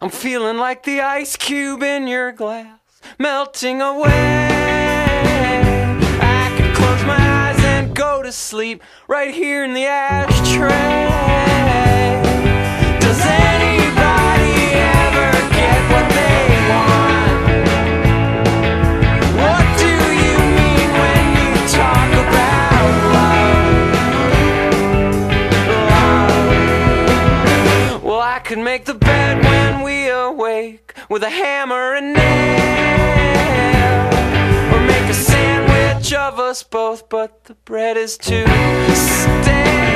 I'm feeling like the ice cube in your glass, melting away. I can close my eyes and go to sleep right here in the ashtray. Could make the bed when we awake with a hammer and nail, or make a sandwich of us both, but the bread is too stale.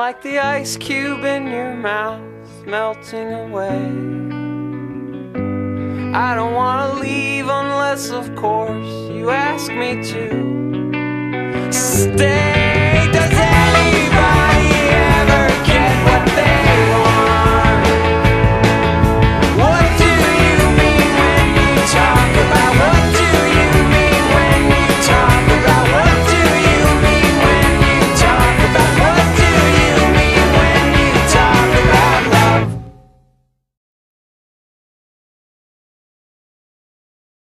Like the ice cube in your mouth melting away. I don't wanna leave unless, of course, you ask me to stay.